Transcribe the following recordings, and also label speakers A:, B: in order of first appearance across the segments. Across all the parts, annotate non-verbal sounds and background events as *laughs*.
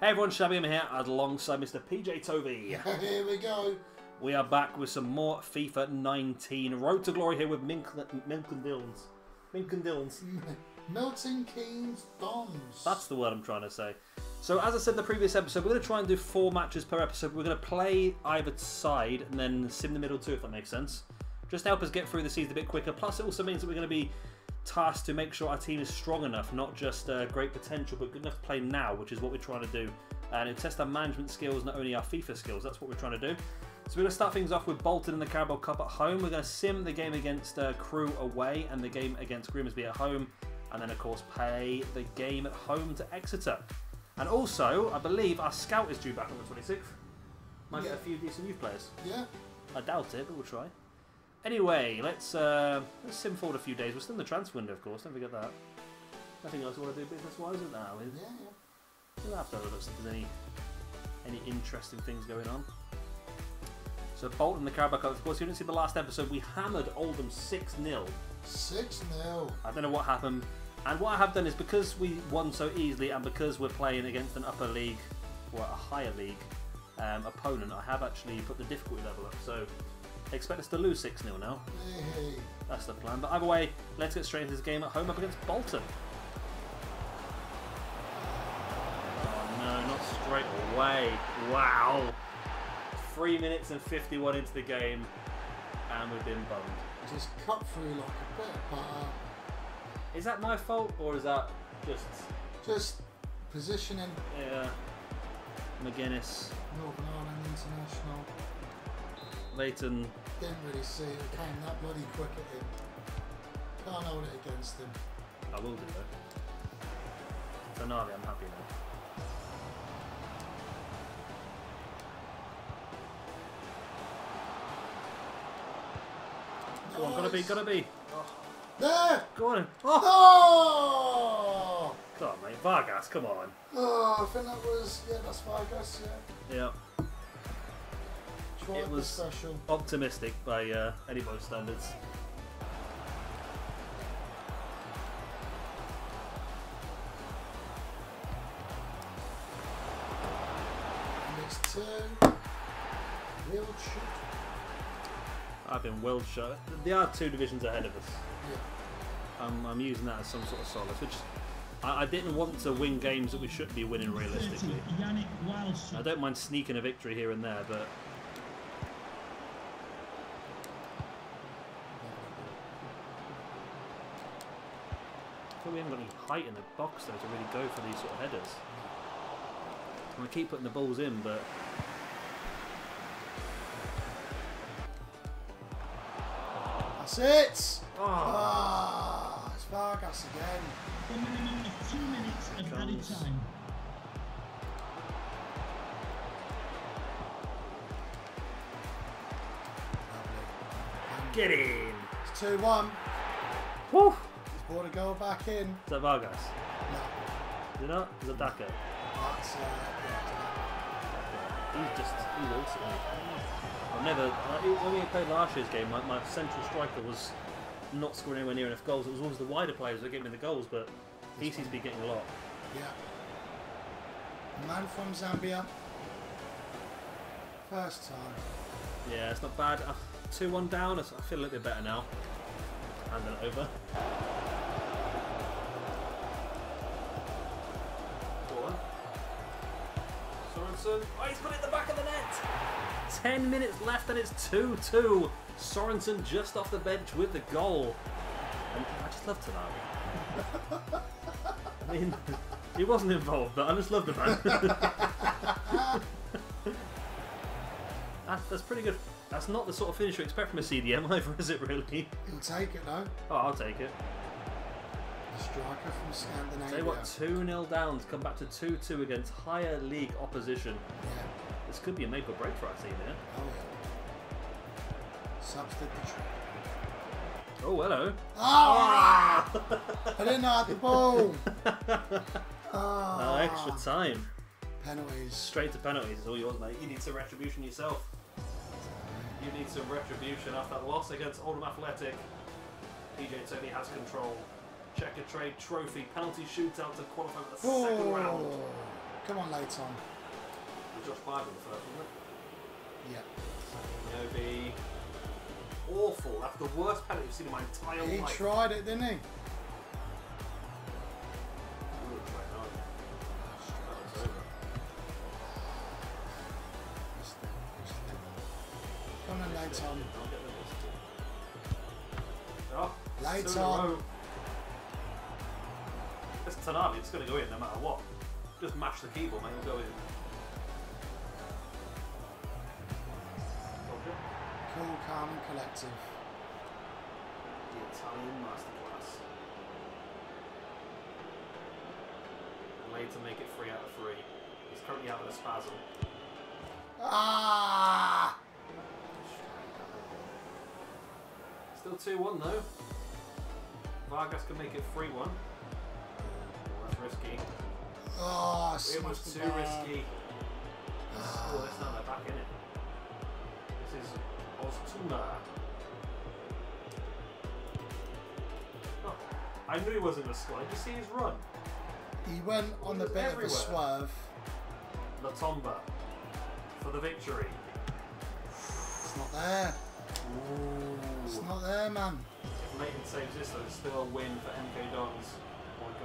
A: Hey everyone, Shabby I'm here alongside Mr. PJ Tovey. *laughs*
B: Here we go.
A: We are back with some more FIFA 19 Road to Glory here with Minkle and Dillons. Mink and Dillons. *laughs*
B: Milton Keynes Dons.
A: That's the word I'm trying to say. So as I said in the previous episode, we're going to try and do four matches per episode. We're going to play either side and then sim the middle too, if that makes sense. Just help us get through the season a bit quicker. Plus, it also means that we're going to be tasked to make sure our team is strong enough, not just uh, great potential, but good enough to play now, which is what we're trying to do. And it test our management skills, not only our FIFA skills. That's what we're trying to do. So we're going to start things off with Bolton in the Carabao Cup at home. We're going to sim the game against uh, Crewe away and the game against Grimsby at home. And then, of course, play the game at home to Exeter. And also, I believe our scout is due back on the 26th. Might get a few decent youth players.
B: Yeah.
A: I doubt it, but we'll try. Anyway, let's uh, let's sim forward a few days. We're still in the transfer window, of course. Don't forget that. Nothing else we want to do business-wise, isn't there?
B: Yeah, yeah.
A: We'll have to have a look if there's any any interesting things going on. So Bolton, the Carabao Cup. Of course, you didn't see the last episode. We hammered Oldham six 0
B: 6 0.
A: I don't know what happened. And what I have done is because we won so easily, and because we're playing against an upper league or a higher league um, opponent, I have actually put the difficulty level up. So expect us to lose six 0 now.
B: Hey.
A: That's the plan. But either way, let's get straight into this game at home up against Bolton. Oh no, not straight away. Wow. Three minutes and 51 into the game, and we've been bummed.
B: Just cut through like a bit of butter.
A: Uh, is that my fault, or is that just.
B: Just positioning
A: Yeah. McGuinness,
B: Northern Ireland International.
A: Leighton.
B: Didn't really see it. It came that bloody quick at him. Can't hold it against him.
A: I will do though. Tonali, I'm happy now. Go on, gotta be,
B: Nice.
A: gotta be.
B: There!
A: Go on. Oh,
B: Oh!
A: come on, mate. Vargas, come on.
B: Oh, I think that was, yeah, that's Vargas, yeah.
A: Yeah,
B: Tried
A: It was-
B: special.
A: optimistic by uh, anybody's standards.
B: Next turn, two. Real shoot.
A: I've been well shot. They are two divisions ahead of us.
B: Yeah.
A: I'm, I'm using that as some sort of solace, which I, I didn't want to win games that we shouldn't be winning realistically.
C: Yannick Wildstrom.
A: I don't mind sneaking a victory here and there, but I feel we haven't got any height in the box though to really go for these sort of headers. And I keep putting the balls in, but
B: That's it!
A: oh,
B: Ah, it's Vargas again.
C: A minimum two minutes of added time.
A: Get in!
B: It's 2 1.
A: Woo!
B: A goal back in.
A: Is that Vargas?
B: No,
A: Is it not? Is it Daka?
B: that's, uh, yeah,
A: He's just, he's awesome. I've never, I- when we played last year's game, my, my central striker was not scoring anywhere near enough goals. It was always the wider players that get me the goals, but he seems to be getting a lot.
B: yeah. Man from Zambia. First time.
A: Yeah, it's not bad. Uh, 2 1 down, I feel a little bit better now. Hand it over. Sorensen. Oh, he's put it in the back of the net! 10 minutes left and it's 2 2. Sorensen just off the bench with the goal. And I just love Tonali. I mean, he wasn't involved, but I just love the man. *laughs* That- that's pretty good. That's not the sort of finish you expect from a CDM either, *laughs* is it really?
B: He'll take it though.
A: Oh, I'll take it.
B: A striker from Scandinavia.
A: You what, 2 0 down to come back to 2 2 against higher league opposition.
B: Yeah.
A: This could be a make or break for our team here.
B: Oh yeah. Substitute.
A: Oh, hello.
B: Ah! I didn't know the ball.
A: Oh,
B: Ah.
A: extra time.
B: Penalties.
A: Straight to penalties is all yours, mate. You need some retribution yourself. You need some retribution after that loss against Oldham Athletic. PJ Tony has control. Checkatrade trophy, penalty shootout to qualify for the second round.
B: Come on, Leighton.
A: It was Josh Bible the first, wasn't it?
B: Yeah.
A: Niobe. Awful. That's the worst penalty I've seen in my entire
B: He
A: life.
B: He tried it, didn't he?
A: Ooh, right now. That was over.
B: Come on, Leighton.
A: I'll get the list. Oh,
B: Lights
A: two in a
B: on.
A: Row. It's going to go in no matter what. Just mash the keyboard, mate, it'll go in. Okay.
B: Cool, calm, and collective.
A: The Italian masterclass. Made to make it three out of three. He's currently having a spasm.
B: Ah!
A: Still 2 1 though. Vargas can make it 3 1. That's risky.
B: Oh,
A: It was too risky. Oh, that's not back in it. This is Oztuna. Oh, I knew he wasn't to score. Did you see his run?
B: He went on the bit
A: everywhere.
B: of a swerve.
A: La Tomba for the victory.
B: It's not there. It's not there, man.
A: If Leighton saves this, though, it's still a win for MK Dons.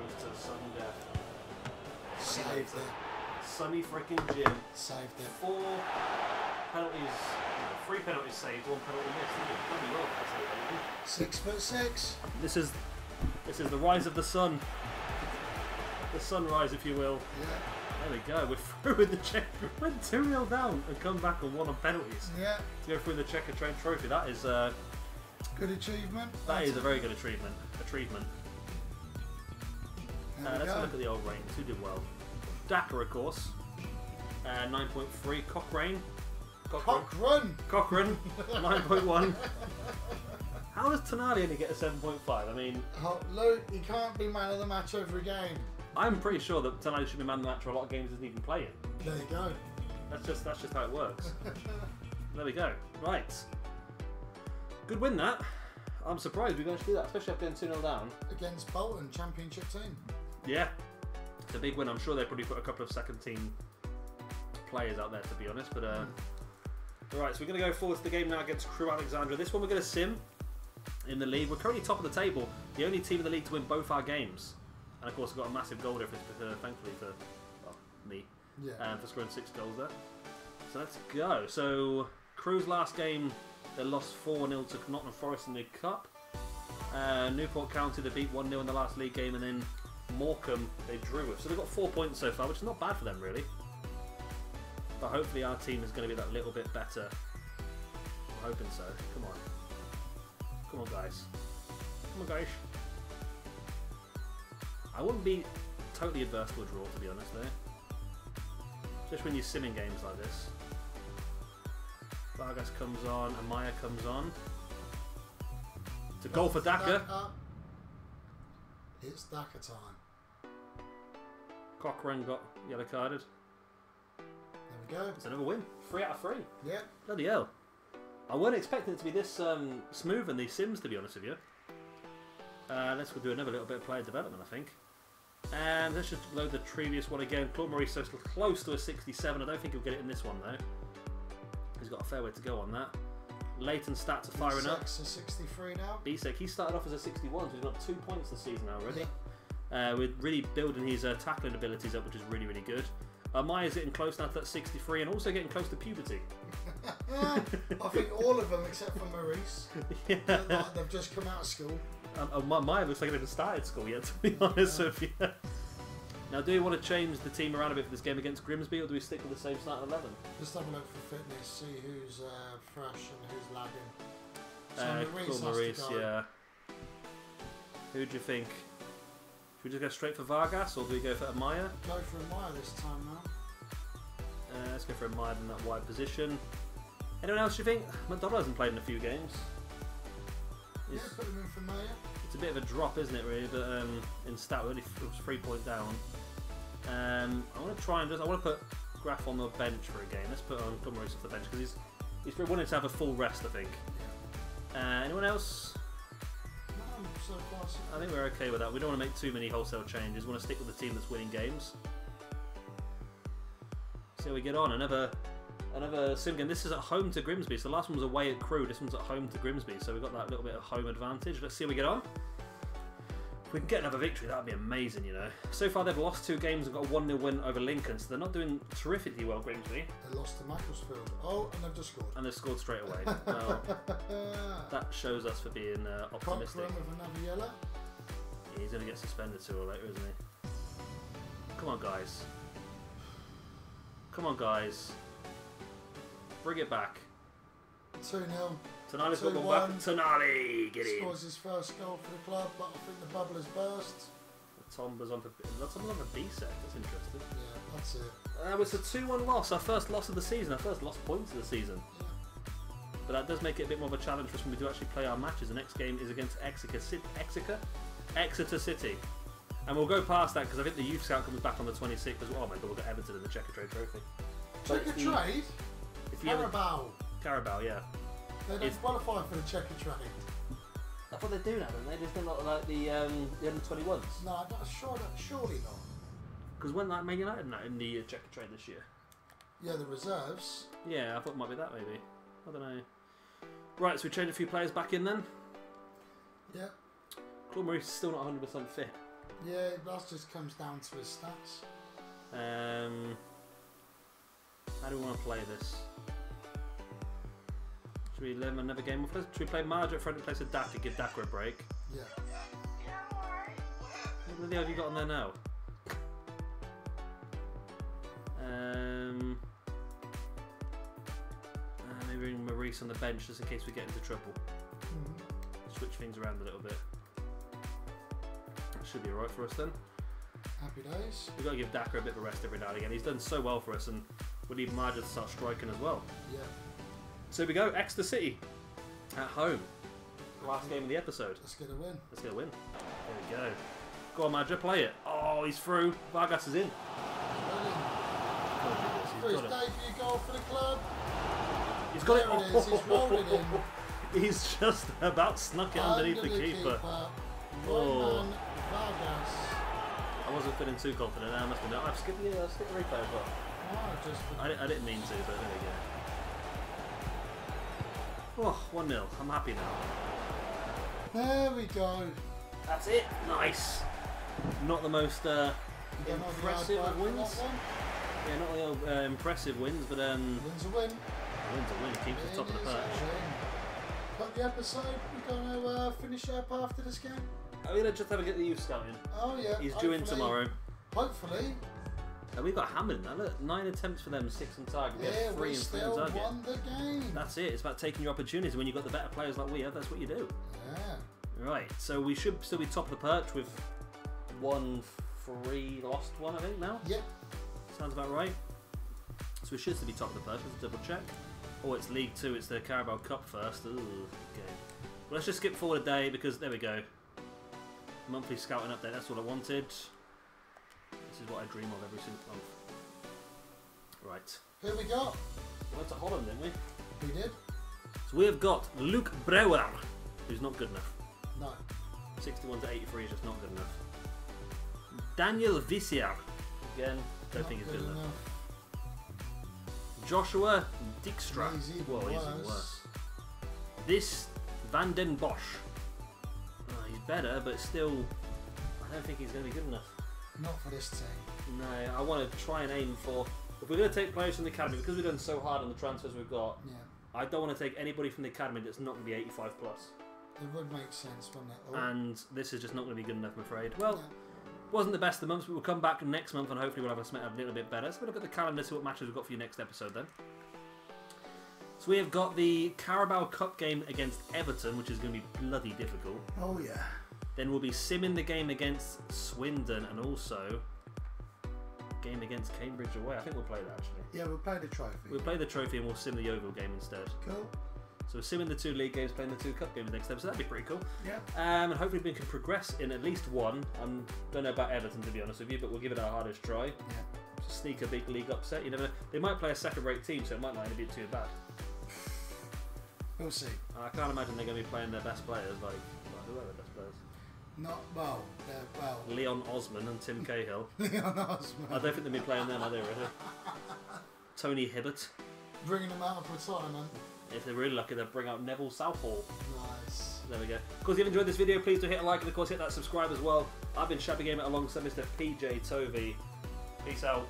A: Goes to sudden death.
B: Saved it.
A: Sunny freaking Jim.
B: Saved it.
A: Four penalties, three penalties saved, one penalty missed. Bloody well, that's it,
B: Six foot six.
A: This is this is the rise of the sun. The sunrise, if you will.
B: Yeah.
A: There we go. We're *laughs* through in the check. Went 2 0 down and come back and won on penalties
B: Yeah.
A: to go through the Checkatrade trophy. That is uh,
B: Good achievement.
A: that is a very good achievement. Achievement. Uh, let's
B: go.
A: look at the old ratings. Who did well? Daka, of course. Uh, 9.3. Cochrane. Cochrane. Cochrane. *laughs* 9.1. How does Tonali only get a 7.5? I mean,
B: Oh, Luke, you can't be man of the match every game.
A: I'm pretty sure that Tonali should be man of the match for a lot of games he doesn't even play in.
B: There you go.
A: That's just that's just how it works. *laughs* there we go. Right. Good win that. I'm surprised we managed to do that, especially after going 2 0 down.
B: Against Bolton, championship team.
A: Yeah. It's a big win. I'm sure they probably put a couple of second team players out there to be honest. But uh Alright, so we're gonna go forward to the game now against Crewe Alexandra. This one we're gonna sim in the league. We're currently top of the table, the only team in the league to win both our games. And of course we've got a massive goal difference uh, thankfully for well, me.
B: Yeah.
A: um, for scoring six goals there. So let's go. So Crewe's last game, they lost 4 0 to Nottingham Forest in the Cup. Uh, Newport County, they beat 1 0 in the last league game, and then Morecambe, they drew with. So they've got four points so far, which is not bad for them, really. But hopefully, our team is going to be that little bit better. I'm hoping so. Come on. Come on, guys. Come on, guys. I wouldn't be totally adverse to a draw, to be honest, though. Just when you're simming games like this. Vargas comes on, Amaya comes on. It's a goal for Daka.
B: Daka. It's Daka time.
A: Cochrane got yellow carded.
B: There we go.
A: It's another win. Three out of three.
B: Yeah.
A: Bloody hell. I weren't expecting it to be this um, smooth in these sims, to be honest with you. Uh, let's go do another little bit of player development, I think. And let's just load the previous one again. Claude so close to a 67. I don't think he'll get it in this one, though. He's got a fair way to go on that. Leighton stats are firing up.
B: To 63 now.
A: Bisseck, he started off as a 61, so he's got two points this season already. Uh, we're really building his uh, tackling abilities up, which is really, really good. Uh, Maya's getting close now to that 63 and also getting close to puberty. *laughs*
B: I think all of them except for Maurice. *laughs*
A: yeah.
B: Like, they've just come out of school.
A: Um, Ma- Maya looks like he hasn't started school yet, *laughs* to be honest with you. Now, do you want to change the team around a bit for this game against Grimsby, or do we stick with the same starting 11?
B: Just have a look for fitness, see who's uh, fresh and who's lagging. So
A: Uh,
B: Maurice to
A: Maurice, yeah. Who do you think? Should we just go straight for Vargas, or do we go for Amaya?
B: Go for Amaya this time now.
A: Uh, let's go for Amaya in that wide position. Anyone else you think? McDonald hasn't played in a few games.
B: Yeah,
A: It's,
B: put him in for Maya.
A: it's a bit of a drop, isn't it, really? But um, in stat, we're only it was three point down. Um, I want to try and just I want to put Graf on the bench for a game. Let's put on Maurice off the bench because he's he's wanted to have a full rest, I think. Uh, anyone else?
B: So far
A: I think we're okay with that. We don't want to make too many wholesale changes. We want to stick with the team that's winning games. See how we get on. Another another sim game. This is at home to Grimsby. So the last one was away at Crewe. This one's at home to Grimsby. So we've got that little bit of home advantage. Let's see how we get on. If we can get another victory, that would be amazing, you know. So far, they've lost two games and got a 1 0 win over Lincoln, so they're not doing terrifically well, Grimsby,
B: They lost to Macclesfield. Oh, and they've just scored.
A: and they've scored straight away. *laughs* well, *laughs* that shows us for being uh, optimistic.
B: With another yellow.
A: Yeah, he's going to get suspended sooner or later, isn't he? Come on, guys. Come on, guys. Bring it back.
B: 2 0.
A: Tonali's got one back. Tonali, get in.
B: Scores his first goal for the club, but I think the bubble has burst.
A: Tomba's on for, Tomba's on for B set. That's interesting.
B: Yeah, that's it.
A: Uh, it's a 2 1 loss, our first loss of the season, our first lost points of the season.
B: Yeah.
A: But that does make it a bit more of a challenge for us when we do actually play our matches. The next game is against Exeter, City, Exeter, Exeter City. And we'll go past that because I think the youth scout comes back on the 26th as well. Oh my god, we've got Everton in the Checkatrade Trophy.
B: Checkatrade?
A: If you
B: Carabao.
A: Carabao, yeah.
B: They don't
A: If-
B: qualify for the Checkatrade.
A: I thought they're doing that, don't they? They've done like, the um, the under 21s.
B: No, I'm not sure that surely not.
A: Because when like Man United in that in the uh, Checkatrade this year.
B: Yeah, the reserves.
A: Yeah, I thought it might be that maybe. I don't know. Right, so we changed a few players back in then.
B: Yeah.
A: Claude Maurice is still not 100% fit.
B: Yeah, that just comes down to his stats.
A: Um, how do we want to play this? Should we another game? Should we play Marge at front in place of Dak to give Daka a break?
B: Yeah.
A: What the hell have you got on there now? Um, uh, maybe bring Maurice on the bench just in case we get into trouble.
B: Mhm.
A: Switch things around a little bit. That should be alright for us then.
B: Happy days.
A: We've got to give Daka a bit of a rest every now and again. He's done so well for us, and we need Marge to start striking as well.
B: Yeah.
A: So we go, Exeter City at home. Last game of the episode.
B: Let's get a win.
A: Let's get a win. There we go. Go on, Madja, play it. Oh, he's through. Vargas is in.
B: Brilliant.
A: He's
B: For his
A: got it.
B: debut goal for the club.
A: He's got it.
B: There it is, he's rolled it in. *laughs*
A: He's just about snuck it underneath
B: Under
A: the keeper.
B: Roman
A: Oh.
B: Vargas.
A: I wasn't feeling too confident. I must admit. I've skipped the, uh, skipped the replay as well.
B: Oh, just
A: I, I didn't mean to, but there we go. Oh, 1 0. I'm happy now.
B: There we go.
A: That's it. Nice. Not the most uh,
B: You don't know the
A: impressive of wins. Yeah, not the old, uh, impressive wins, but um,
B: Win's a win.
A: wins a win. Keeps us top of the
B: It is a
A: perch.
B: But the episode, we're going to uh, finish up after this game.
A: Are we gonna just have a get the youth scouting?
B: Oh, yeah.
A: He's due in tomorrow.
B: Hopefully.
A: And we got hammered now. Look, nine attempts for them, six on target. We
B: Yeah,
A: had three
B: we
A: and three on target.
B: won the game.
A: That's it. It's about taking your opportunities. When you've got the better players like we have, that's what you do.
B: Yeah.
A: Right. So we should still be top of the perch with one free lost one, I think now.
B: Yep.
A: Sounds about right. So we should still be top of the perch. Let's double check. Oh, it's League Two. It's the Carabao Cup first. Ooh, okay. Well, let's just skip forward a day because there we go. Monthly scouting update. That's all I wanted. This is what I dream of every single month. Right.
B: Who we got?
A: We went to Holland, didn't we?
B: We did?
A: So we have got Luke Brouwer, who's not good enough.
B: No.
A: 61 to 83 is just not good enough. Daniel Vissier, again, don't
B: Not
A: think he's good enough.
B: enough.
A: Joshua Dijkstra,
B: He's even
A: well, he's even
B: worse.
A: worse. This Van den Bosch, oh, he's better, but still, I don't think he's going to be good enough.
B: Not for this team.
A: No, I want to try and aim for. If we're going to take players from the academy, because we've done so hard on the transfers we've got,
B: Yeah.
A: I don't want to take anybody from the academy that's not going to be 85 plus.
B: It would make sense, wouldn't it?
A: And this is just not going to be good enough, I'm afraid. Well,
B: yeah.
A: wasn't the best of months, but we'll come back next month and hopefully we'll have a, little bit better. So we'll look at the calendar, see what matches we've got for you next episode then. So we have got the Carabao Cup game against Everton, which is going to be bloody difficult.
B: Oh, yeah.
A: Then we'll be simming the game against Swindon and also game against Cambridge away. I think we'll play that actually.
B: Yeah, we'll play the trophy.
A: We'll play the trophy and we'll sim the Yeovil game instead.
B: Cool.
A: So we're simming the two league games, playing the two cup games next time, so That'd be pretty cool.
B: Yeah.
A: Um, and hopefully we can progress in at least one. I um, don't know about Everton to be honest with you, but we'll give it our hardest try.
B: Yeah.
A: Sneak a big league upset. You never. They might play a second-rate team, so it might not even be too bad.
B: We'll see.
A: I can't imagine they're going to be playing their best players like, like who are their best players?
B: Not well. Uh, well.
A: Leon Osman and Tim *laughs* Cahill.
B: Leon Osman.
A: I don't think they'll be playing them, are they, really? *laughs* Tony Hibbert.
B: Bringing them out of retirement.
A: If they're really lucky, they'll bring out Neville Southall.
B: Nice.
A: There we go. Of course, if you've enjoyed this video, please do hit a like and, of course, hit that subscribe as well. I've been Shabby Gamer alongside Mr. PJ Tovey. Peace out.